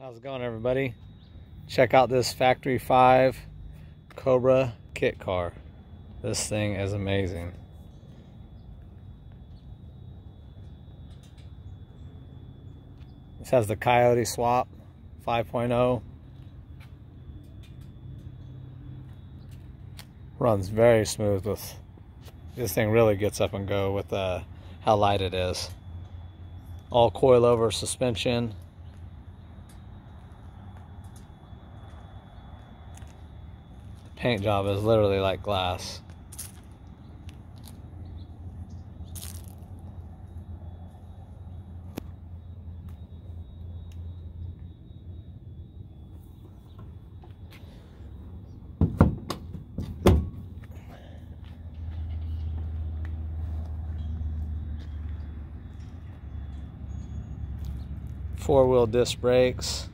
How's it going everybody? Check out this Factory 5 Cobra kit car. This thing is amazing. This has the Coyote swap 5.0. Runs very smooth with this thing really gets up and go with uh, how light it is. All coilover suspension. Paint job is literally like glass. Four-wheel disc brakes.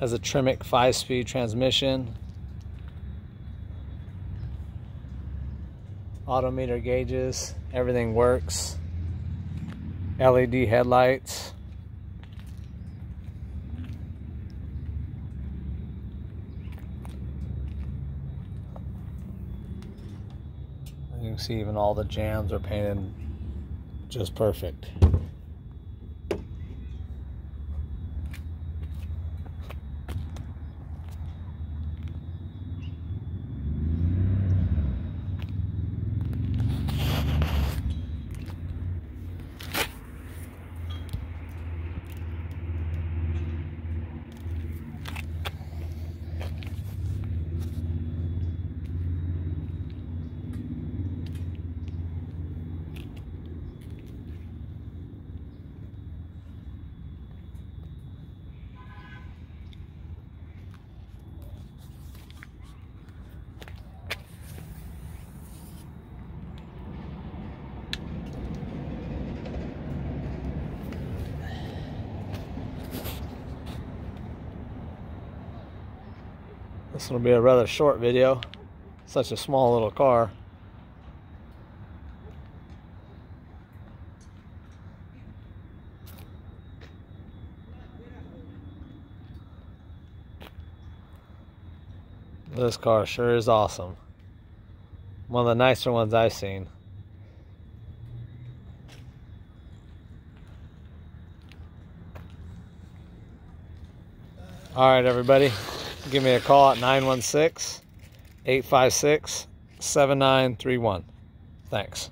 Has a Tremec five-speed transmission. Auto Meter gauges, everything works. LED headlights. You can see even all the jams are painted just perfect. This will be a rather short video. Such a small little car. This car sure is awesome. One of the nicer ones I've seen. All right, everybody give me a call at 916 856 7931. Thanks.